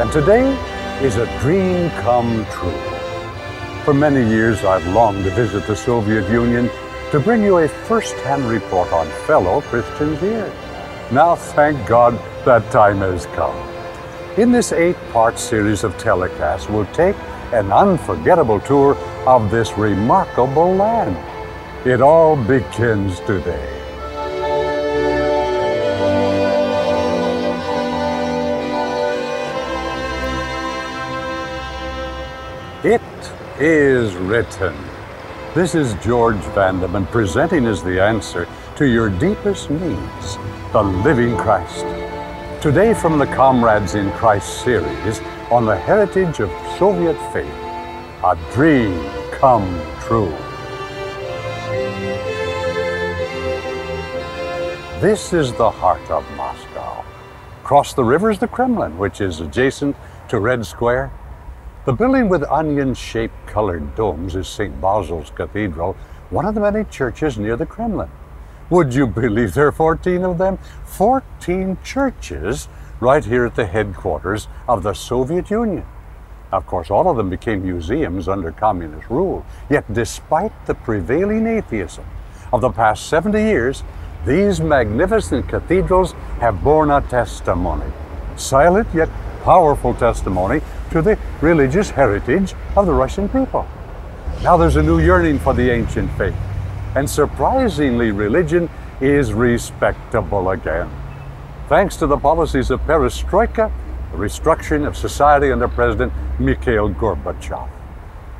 And today is a dream come true. For many years, I've longed to visit the Soviet Union to bring you a first-hand report on fellow Christians here. Now, thank God that time has come. In this eight-part series of telecasts, we'll take an unforgettable tour of this remarkable land. It all begins today. It is written. This is George Vandeman presenting as the answer to your deepest needs, the living Christ. Today from the Comrades in Christ series on the heritage of Soviet faith, a dream come true. This is the heart of Moscow. Across the river is the Kremlin, which is adjacent to Red Square. The building with onion-shaped colored domes is St. Basil's Cathedral, one of the many churches near the Kremlin. Would you believe there are 14 of them? 14 churches right here at the headquarters of the Soviet Union. Of course, all of them became museums under communist rule. Yet, despite the prevailing atheism of the past 70 years, these magnificent cathedrals have borne a testimony, silent yet powerful testimony to the religious heritage of the Russian people. Now there's a new yearning for the ancient faith, and surprisingly, religion is respectable again. Thanks to the policies of perestroika, the restructuring of society under President Mikhail Gorbachev.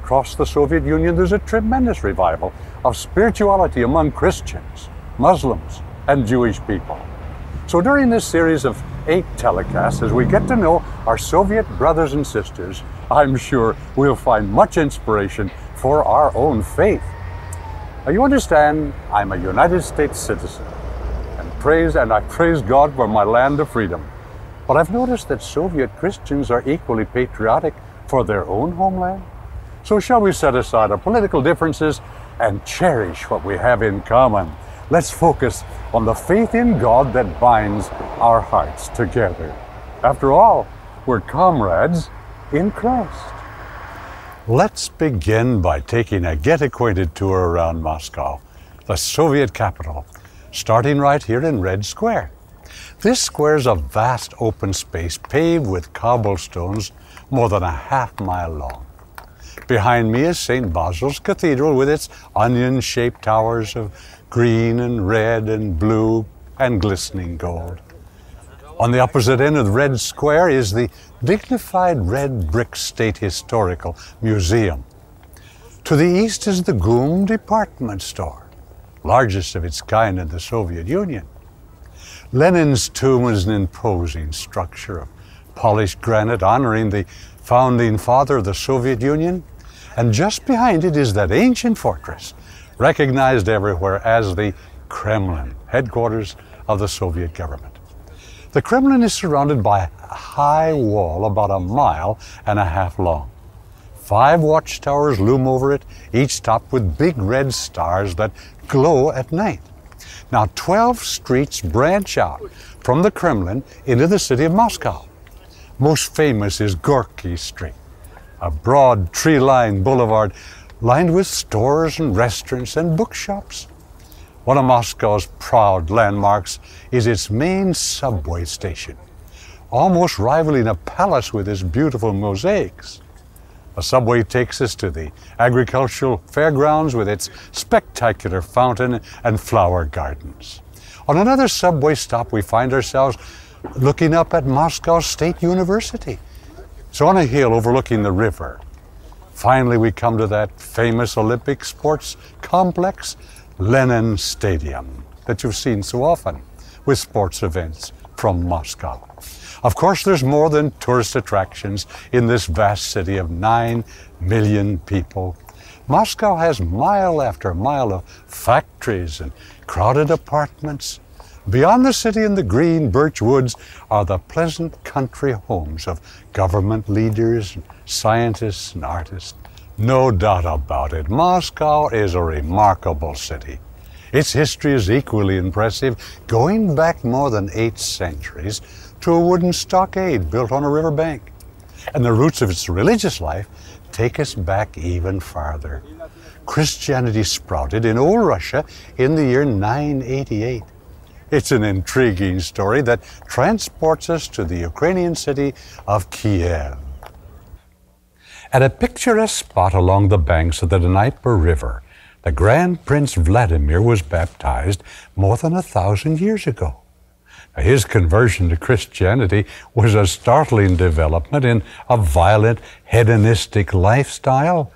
Across the Soviet Union, there's a tremendous revival of spirituality among Christians, Muslims, and Jewish people. So during this series of eight telecasts, as we get to know our Soviet brothers and sisters, I'm sure we'll find much inspiration for our own faith. Now you understand, I'm a United States citizen, and praise and I praise God for my land of freedom. But I've noticed that Soviet Christians are equally patriotic for their own homeland. So shall we set aside our political differences and cherish what we have in common? Let's focus on the faith in God that binds our hearts together. After all, we're comrades in Christ. Let's begin by taking a get acquainted tour around Moscow, the Soviet capital, starting right here in Red Square. This square is a vast open space paved with cobblestones more than a half mile long. Behind me is St. Basil's Cathedral with its onion shaped towers of green and red and blue and glistening gold. On the opposite end of the Red Square is the dignified red brick State Historical Museum. To the east is the GUM department store, largest of its kind in the Soviet Union. Lenin's tomb is an imposing structure of polished granite honoring the founding father of the Soviet Union. And just behind it is that ancient fortress, recognized everywhere as the Kremlin, headquarters of the Soviet government. The Kremlin is surrounded by a high wall about a mile and a half long. Five watchtowers loom over it, each topped with big red stars that glow at night. Now, 12 streets branch out from the Kremlin into the city of Moscow. Most famous is Gorky Street, a broad tree lined boulevard lined with stores and restaurants and bookshops. One of Moscow's proud landmarks is its main subway station, almost rivaling a palace with its beautiful mosaics. A subway takes us to the agricultural fairgrounds with its spectacular fountain and flower gardens. On another subway stop, we find ourselves looking up at Moscow State University. It's on a hill overlooking the river. Finally, we come to that famous Olympic sports complex, Lenin Stadium, that you've seen so often with sports events from Moscow. Of course, there's more than tourist attractions in this vast city of 9 million people. Moscow has mile after mile of factories and crowded apartments. Beyond the city in the green birch woods are the pleasant country homes of government leaders, scientists, and artists. No doubt about it, Moscow is a remarkable city. Its history is equally impressive, going back more than eight centuries to a wooden stockade built on a river bank. And the roots of its religious life take us back even farther. Christianity sprouted in old Russia in the year 988. It's an intriguing story that transports us to the Ukrainian city of Kiev. At a picturesque spot along the banks of the Dnieper River, the Grand Prince Vladimir was baptized more than a thousand years ago. His conversion to Christianity was a startling development in a violent, hedonistic lifestyle.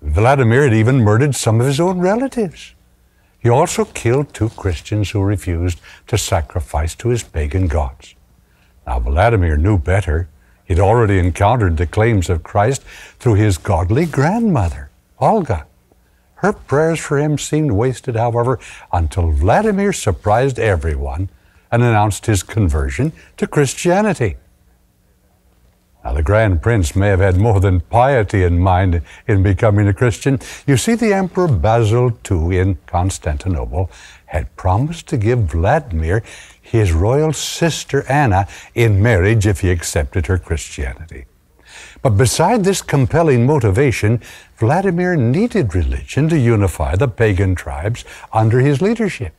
Vladimir had even murdered some of his own relatives. He also killed two Christians who refused to sacrifice to his pagan gods. Now, Vladimir knew better. He'd already encountered the claims of Christ through his godly grandmother, Olga. Her prayers for him seemed wasted, however, until Vladimir surprised everyone and announced his conversion to Christianity. Now, the Grand Prince may have had more than piety in mind in becoming a Christian. You see, the Emperor Basil II in Constantinople had promised to give Vladimir his royal sister Anna in marriage if he accepted her Christianity. But beside this compelling motivation, Vladimir needed religion to unify the pagan tribes under his leadership.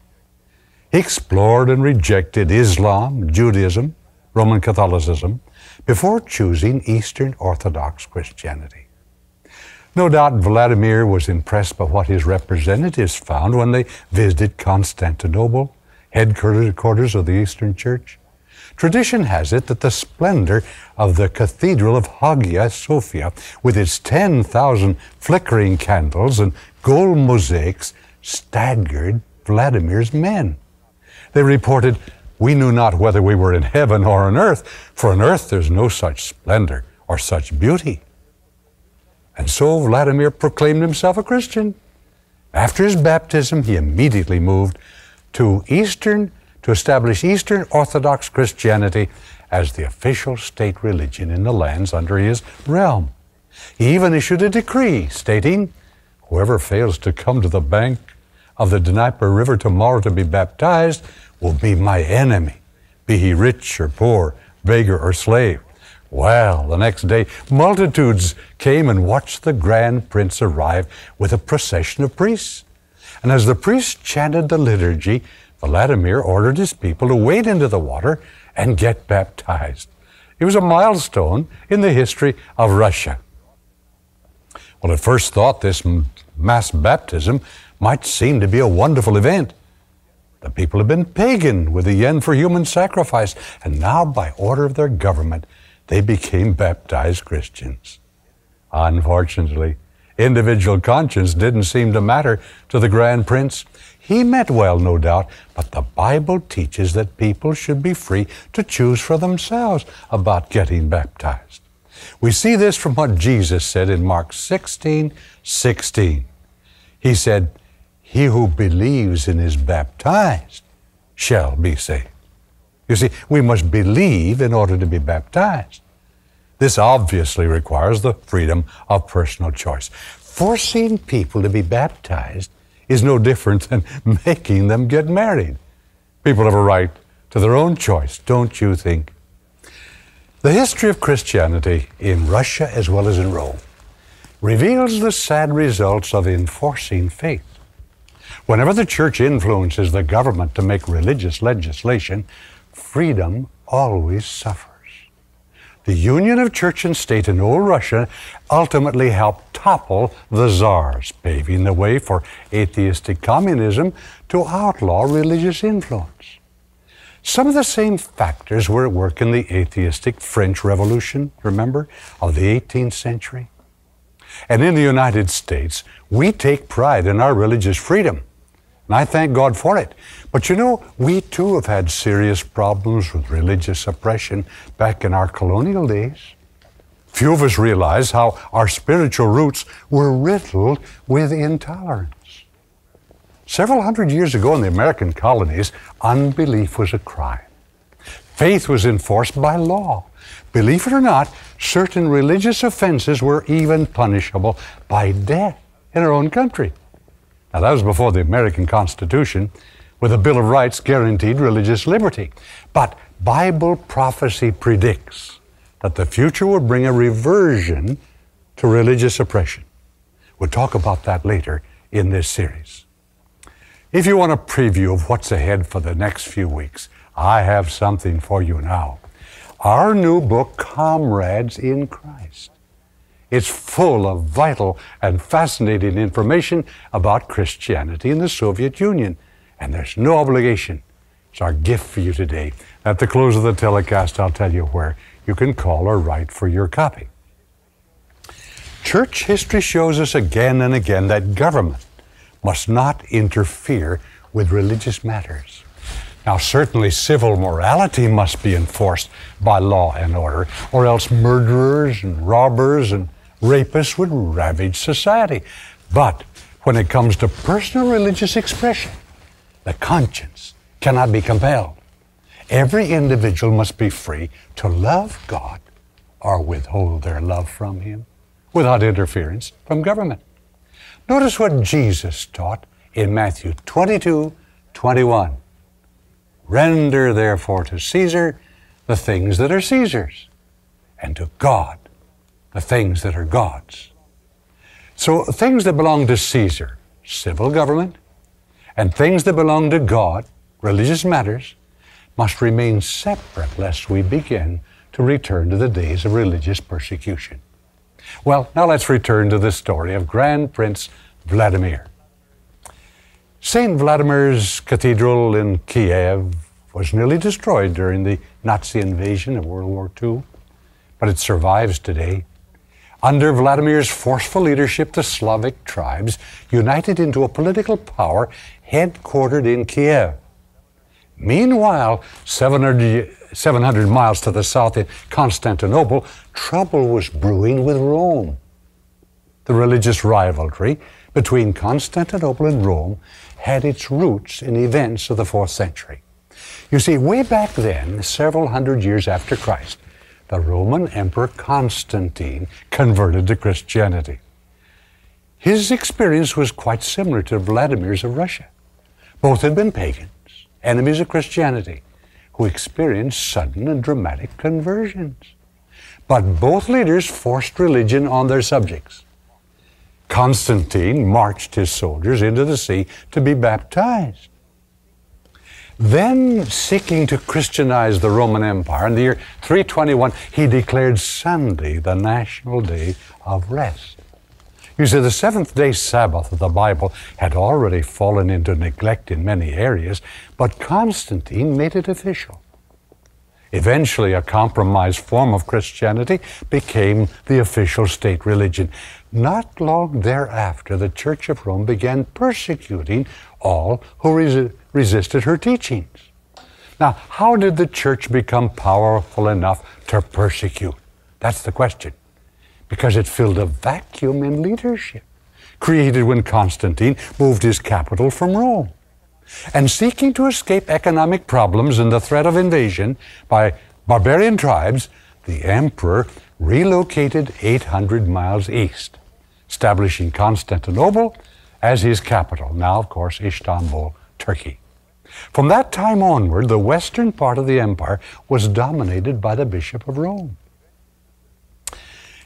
He explored and rejected Islam, Judaism, Roman Catholicism, before choosing Eastern Orthodox Christianity. No doubt Vladimir was impressed by what his representatives found when they visited Constantinople, headquarters of the Eastern Church. Tradition has it that the splendor of the Cathedral of Hagia Sophia, with its 10,000 flickering candles and gold mosaics, staggered Vladimir's men. They reported, We knew not whether we were in heaven or on earth, for on earth there's no such splendor or such beauty. And so Vladimir proclaimed himself a Christian. After his baptism, he immediately moved to Eastern to establish Eastern Orthodox Christianity as the official state religion in the lands under his realm. He even issued a decree stating, Whoever fails to come to the bank of the Dnieper River tomorrow to be baptized will be my enemy, be he rich or poor, beggar or slave. Well, the next day, multitudes came and watched the grand prince arrive with a procession of priests. And as the priests chanted the liturgy, Vladimir ordered his people to wade into the water and get baptized. It was a milestone in the history of Russia. Well, at first thought, this mass baptism might seem to be a wonderful event. The people have been pagan with the yen for human sacrifice, and now, by order of their government, they became baptized Christians. Unfortunately, individual conscience didn't seem to matter to the Grand Prince. He meant well, no doubt, but the Bible teaches that people should be free to choose for themselves about getting baptized. We see this from what Jesus said in Mark 16 16. He said, He who believes and is baptized shall be saved. You see, we must believe in order to be baptized. This obviously requires the freedom of personal choice. Forcing people to be baptized is no different than making them get married. People have a right to their own choice, don't you think? The history of Christianity in Russia as well as in Rome reveals the sad results of enforcing faith. Whenever the church influences the government to make religious legislation, freedom always suffers. The union of church and state in old Russia ultimately helped topple the czars, paving the way for atheistic communism to outlaw religious influence. Some of the same factors were at work in the atheistic French Revolution, remember, of the 18th century. And in the United States, we take pride in our religious freedom. And I thank God for it. But you know, we too have had serious problems with religious oppression back in our colonial days. Few of us realize how our spiritual roots were riddled with intolerance. Several hundred years ago in the American colonies, unbelief was a crime. Faith was enforced by law. Believe it or not, certain religious offenses were even punishable by death in our own country. Now, that was before the American Constitution, with a Bill of Rights guaranteed religious liberty. But Bible prophecy predicts that the future will bring a reversion to religious oppression. We'll talk about that later in this series. If you want a preview of what's ahead for the next few weeks, I have something for you now. Our new book, Comrades in Christ. It's full of vital and fascinating information about Christianity in the Soviet Union, and there's no obligation. It's our gift for you today. At the close of the telecast, I'll tell you where you can call or write for your copy. Church history shows us again and again that government must not interfere with religious matters. Now, certainly civil morality must be enforced by law and order, or else murderers and robbers and rapists would ravage society. But when it comes to personal religious expression, the conscience cannot be compelled. Every individual must be free to love God or withhold their love from Him without interference from government. Notice what Jesus taught in Matthew 22 21. Render therefore to Caesar the things that are Caesar's, and to God the things that are God's. So, things that belong to Caesar, civil government, and things that belong to God, religious matters, must remain separate lest we begin to return to the days of religious persecution. Well, now let's return to the story of Grand Prince Vladimir. St. Vladimir's Cathedral in Kiev was nearly destroyed during the Nazi invasion of World War II, but it survives today. Under Vladimir's forceful leadership, the Slavic tribes united into a political power headquartered in Kiev. Meanwhile, 700, 700 miles to the south in Constantinople, trouble was brewing with Rome. The religious rivalry between Constantinople and Rome had its roots in events of the fourth century. You see, way back then, several hundred years after Christ, the Roman Emperor Constantine converted to Christianity. His experience was quite similar to Vladimir's of Russia. Both had been pagans, enemies of Christianity, who experienced sudden and dramatic conversions. But both leaders forced religion on their subjects. Constantine marched his soldiers into the sea to be baptized. Then, seeking to Christianize the Roman Empire, in the year 321, he declared Sunday the national day of rest. You see, the seventh day Sabbath of the Bible had already fallen into neglect in many areas, but Constantine made it official. Eventually, a compromised form of Christianity became the official state religion. Not long thereafter, the Church of Rome began persecuting all who res- resisted her teachings. Now, how did the church become powerful enough to persecute? That's the question because it filled a vacuum in leadership created when Constantine moved his capital from Rome. And seeking to escape economic problems and the threat of invasion by barbarian tribes, the emperor relocated 800 miles east, establishing Constantinople as his capital, now, of course, Istanbul, Turkey. From that time onward, the western part of the empire was dominated by the Bishop of Rome.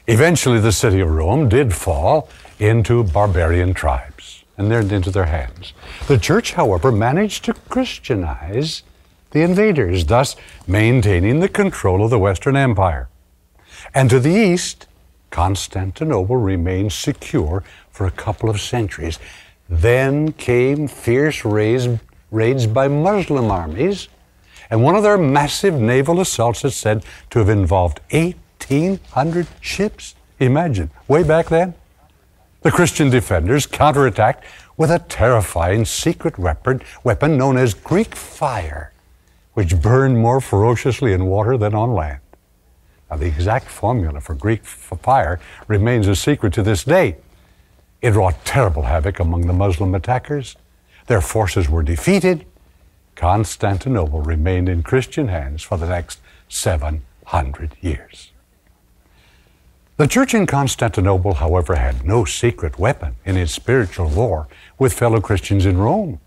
Eventually, the city of Rome did fall into barbarian tribes and they're into their hands. The church, however, managed to Christianize the invaders, thus maintaining the control of the Western Empire. And to the east, Constantinople remained secure for a couple of centuries. Then came fierce raids, raids by Muslim armies, and one of their massive naval assaults is said to have involved 1,800 ships. Imagine, way back then. The Christian defenders counterattacked with a terrifying secret weapon, known as Greek fire, which burned more ferociously in water than on land. Now, the exact formula for Greek fire remains a secret to this day. It wrought terrible havoc among the Muslim attackers. Their forces were defeated. Constantinople remained in Christian hands for the next 700 years. The church in Constantinople, however, had no secret weapon in its spiritual war with fellow Christians in Rome.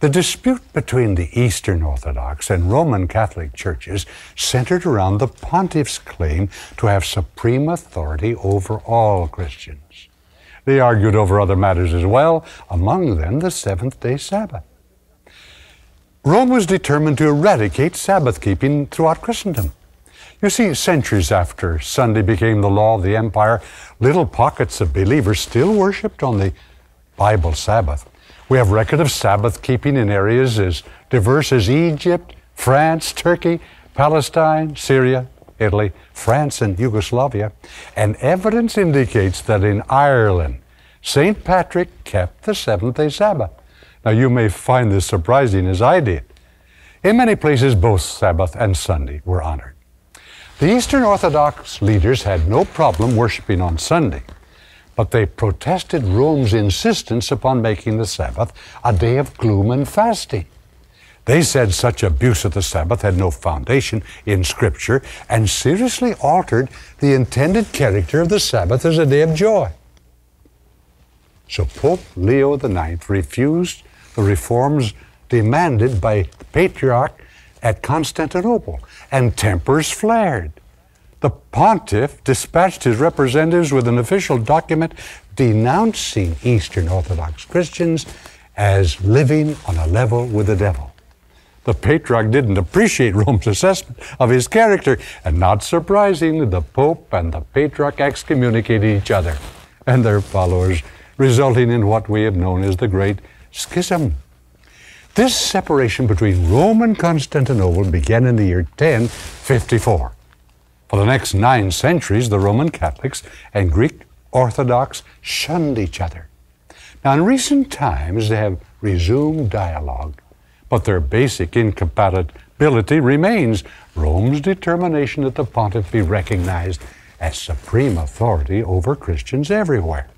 The dispute between the Eastern Orthodox and Roman Catholic churches centered around the pontiff's claim to have supreme authority over all Christians. They argued over other matters as well, among them the seventh day Sabbath. Rome was determined to eradicate Sabbath keeping throughout Christendom. You see, centuries after Sunday became the law of the empire, little pockets of believers still worshiped on the Bible Sabbath. We have record of Sabbath keeping in areas as diverse as Egypt, France, Turkey, Palestine, Syria, Italy, France, and Yugoslavia. And evidence indicates that in Ireland, St. Patrick kept the seventh day Sabbath. Now, you may find this surprising as I did. In many places, both Sabbath and Sunday were honored. The Eastern Orthodox leaders had no problem worshiping on Sunday but they protested Rome's insistence upon making the Sabbath a day of gloom and fasting. They said such abuse of the Sabbath had no foundation in Scripture and seriously altered the intended character of the Sabbath as a day of joy. So Pope Leo IX refused the reforms demanded by the Patriarch at Constantinople, and tempers flared. The pontiff dispatched his representatives with an official document denouncing Eastern Orthodox Christians as living on a level with the devil. The patriarch didn't appreciate Rome's assessment of his character, and not surprisingly, the Pope and the patriarch excommunicated each other and their followers, resulting in what we have known as the Great Schism. This separation between Rome and Constantinople began in the year 1054. For the next nine centuries, the Roman Catholics and Greek Orthodox shunned each other. Now, in recent times, they have resumed dialogue, but their basic incompatibility remains Rome's determination that the pontiff be recognized as supreme authority over Christians everywhere.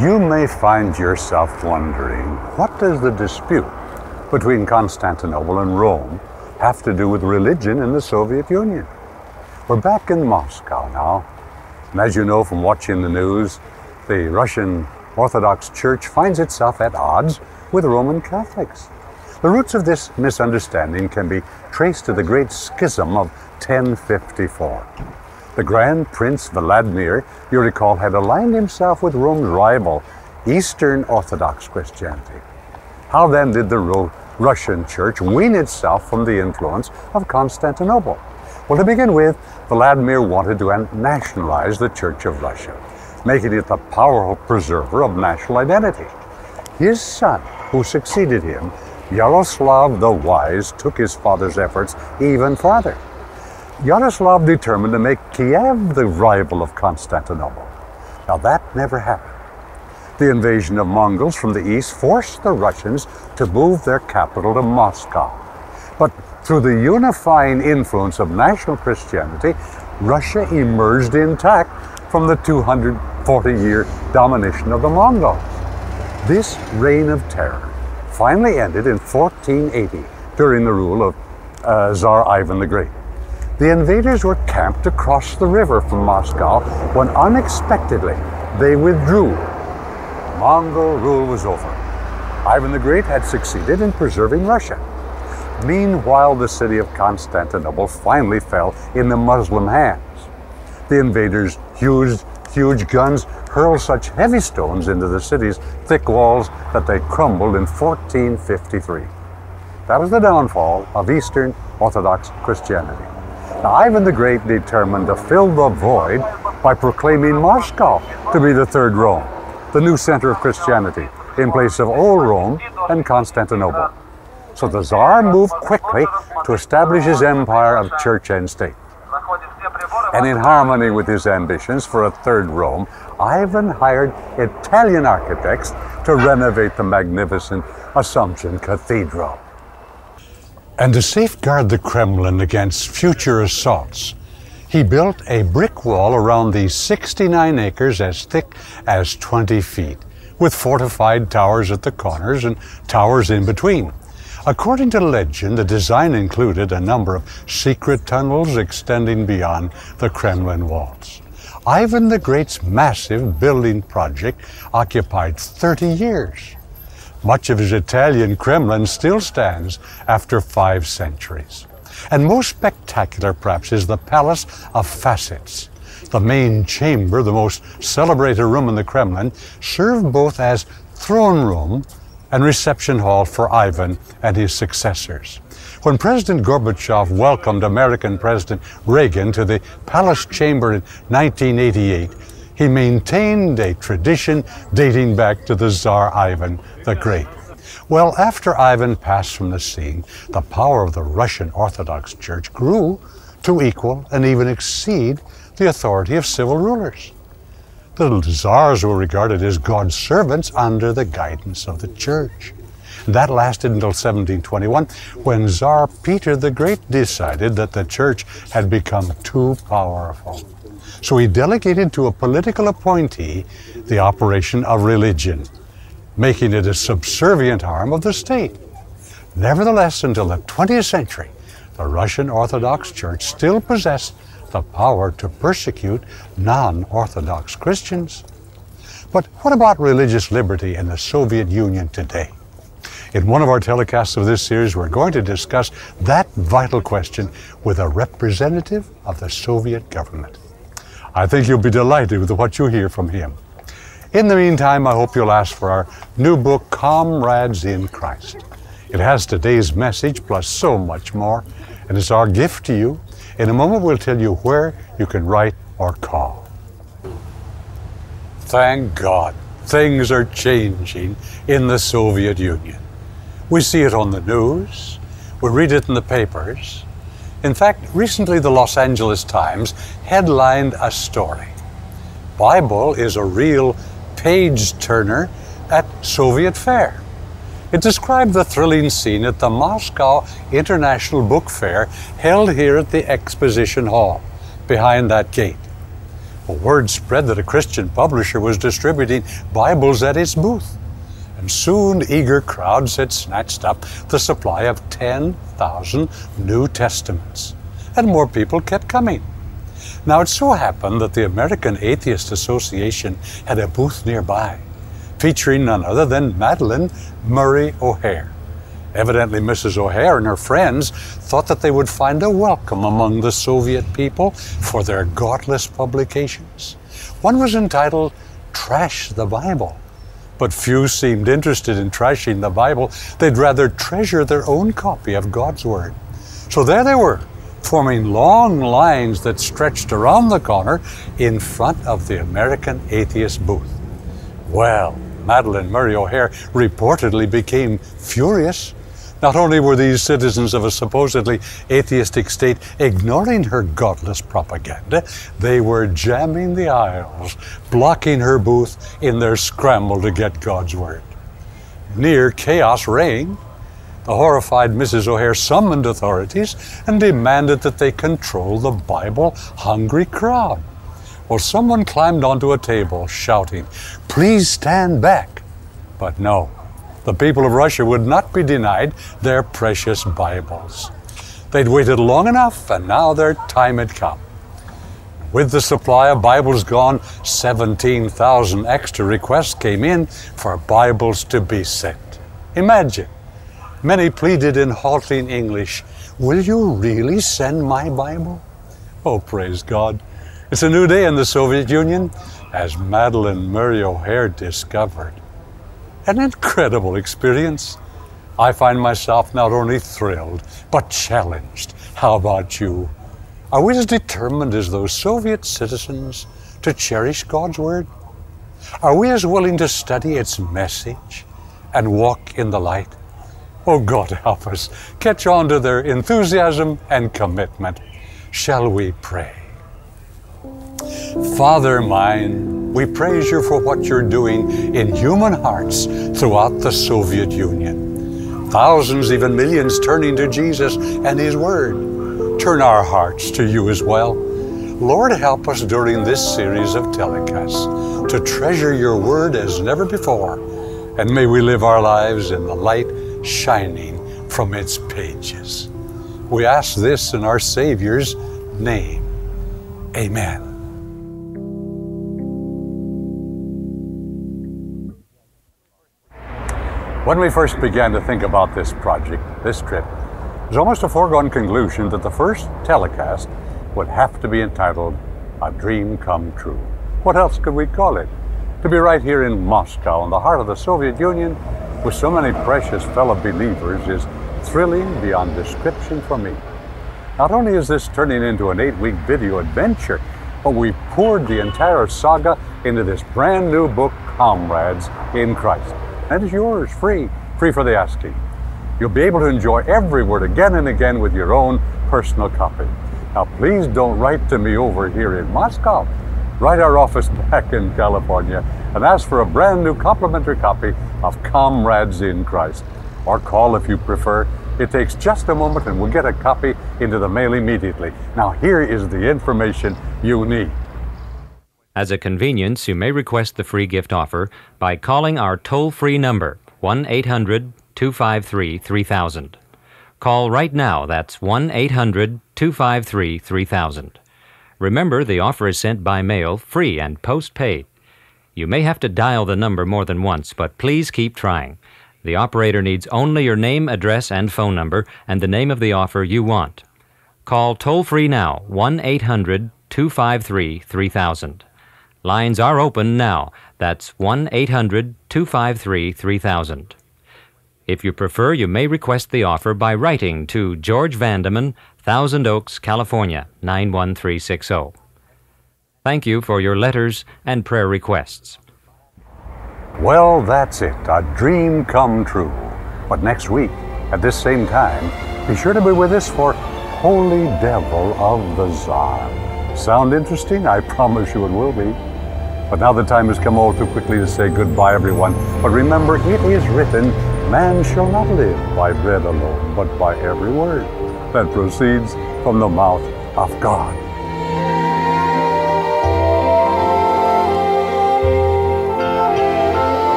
You may find yourself wondering what does the dispute between Constantinople and Rome have to do with religion in the Soviet Union? We're back in Moscow now. And as you know from watching the news, the Russian Orthodox Church finds itself at odds with Roman Catholics. The roots of this misunderstanding can be traced to the Great Schism of 1054. The Grand Prince Vladimir, you recall, had aligned himself with Rome's rival, Eastern Orthodox Christianity. How then did the Russian Church wean itself from the influence of Constantinople? Well, to begin with, Vladimir wanted to nationalize the Church of Russia, making it the powerful preserver of national identity. His son, who succeeded him, Yaroslav the Wise, took his father's efforts even farther. Yaroslav determined to make Kiev the rival of Constantinople. Now, that never happened. The invasion of Mongols from the east forced the Russians to move their capital to Moscow. But through the unifying influence of national Christianity, Russia emerged intact from the 240 year domination of the Mongols. This reign of terror finally ended in 1480 during the rule of uh, Tsar Ivan the Great. The invaders were camped across the river from Moscow when unexpectedly they withdrew. Mongol rule was over. Ivan the Great had succeeded in preserving Russia. Meanwhile, the city of Constantinople finally fell in the Muslim hands. The invaders' huge, huge guns hurled such heavy stones into the city's thick walls that they crumbled in 1453. That was the downfall of Eastern Orthodox Christianity. Now, Ivan the Great determined to fill the void by proclaiming Moscow to be the third Rome, the new center of Christianity, in place of old Rome and Constantinople. So the Tsar moved quickly to establish his empire of church and state. And in harmony with his ambitions for a third Rome, Ivan hired Italian architects to renovate the magnificent Assumption Cathedral. And to safeguard the Kremlin against future assaults, he built a brick wall around the 69 acres as thick as 20 feet, with fortified towers at the corners and towers in between. According to legend, the design included a number of secret tunnels extending beyond the Kremlin walls. Ivan the Great's massive building project occupied 30 years. Much of his Italian Kremlin still stands after five centuries. And most spectacular, perhaps, is the Palace of Facets. The main chamber, the most celebrated room in the Kremlin, served both as throne room and reception hall for Ivan and his successors. When President Gorbachev welcomed American President Reagan to the Palace Chamber in 1988, he maintained a tradition dating back to the Tsar Ivan the Great. Well, after Ivan passed from the scene, the power of the Russian Orthodox Church grew to equal and even exceed the authority of civil rulers. The czars were regarded as God's servants under the guidance of the church. That lasted until 1721 when Tsar Peter the Great decided that the church had become too powerful. So he delegated to a political appointee the operation of religion, making it a subservient arm of the state. Nevertheless, until the 20th century, the Russian Orthodox Church still possessed the power to persecute non Orthodox Christians. But what about religious liberty in the Soviet Union today? In one of our telecasts of this series, we're going to discuss that vital question with a representative of the Soviet government. I think you'll be delighted with what you hear from him. In the meantime, I hope you'll ask for our new book, Comrades in Christ. It has today's message plus so much more, and it's our gift to you. In a moment, we'll tell you where you can write or call. Thank God, things are changing in the Soviet Union. We see it on the news, we read it in the papers, in fact, recently the Los Angeles Times headlined a story. Bible is a real page turner at Soviet Fair. It described the thrilling scene at the Moscow International Book Fair held here at the Exposition Hall, behind that gate. Word spread that a Christian publisher was distributing Bibles at its booth and soon eager crowds had snatched up the supply of 10,000 New Testaments, and more people kept coming. Now it so happened that the American Atheist Association had a booth nearby, featuring none other than Madalyn Murray O'Hair. Evidently, Mrs. O'Hair and her friends thought that they would find a welcome among the Soviet people for their godless publications. One was entitled Trash the Bible but few seemed interested in trashing the Bible. They'd rather treasure their own copy of God's Word. So there they were, forming long lines that stretched around the corner in front of the American Atheist booth. Well, Madalyn Murray O'Hair reportedly became furious not only were these citizens of a supposedly atheistic state ignoring her godless propaganda, they were jamming the aisles, blocking her booth in their scramble to get God's word. Near chaos reigned. The horrified Mrs. O'Hair summoned authorities and demanded that they control the Bible hungry crowd. Well, someone climbed onto a table shouting, Please stand back. But no, the people of Russia would not be denied their precious Bibles. They'd waited long enough, and now their time had come. With the supply of Bibles gone, 17,000 extra requests came in for Bibles to be sent. Imagine. Many pleaded in halting English, Will you really send my Bible? Oh, praise God. It's a new day in the Soviet Union, as Madalyn Murray O'Hair discovered an incredible experience. I find myself not only thrilled, but challenged. How about you? Are we as determined as those Soviet citizens to cherish God's Word? Are we as willing to study its message and walk in the light? Oh, God help us catch on to their enthusiasm and commitment. Shall we pray? Father mine, we praise you for what you're doing in human hearts throughout the Soviet Union. Thousands, even millions, turning to Jesus and His Word. Turn our hearts to you as well. Lord, help us during this series of telecasts to treasure your Word as never before, and may we live our lives in the light shining from its pages. We ask this in our Savior's name. Amen. When we first began to think about this project, this trip, it was almost a foregone conclusion that the first telecast would have to be entitled A Dream Come True. What else could we call it? To be right here in Moscow, in the heart of the Soviet Union, with so many precious fellow believers, is thrilling beyond description for me. Not only is this turning into an eight week video adventure, but we've poured the entire saga into this brand new book, Comrades in Christ. And it's yours, free, free for the asking. You'll be able to enjoy every word again and again with your own personal copy. Now, please don't write to me over here in Moscow. Write our office back in California and ask for a brand new complimentary copy of Comrades in Christ. Or call if you prefer. It takes just a moment and we'll get a copy into the mail immediately. Now, here is the information you need. As a convenience, you may request the free gift offer by calling our toll free number, 1 800 253 3000. Call right now, that's 1 800 253 3000. Remember, the offer is sent by mail, free and postpaid. You may have to dial the number more than once, but please keep trying. The operator needs only your name, address, and phone number, and the name of the offer you want. Call toll free now, 1 800 253 3000. Lines are open now. That's 1 800 253 3000. If you prefer, you may request the offer by writing to George Vandeman, Thousand Oaks, California, 91360. Thank you for your letters and prayer requests. Well, that's it. A dream come true. But next week, at this same time, be sure to be with us for Holy Devil of the Tsar. Sound interesting? I promise you it will be. But now the time has come all too quickly to say goodbye, everyone. But remember, it is written, Man shall not live by bread alone, but by every word that proceeds from the mouth of God.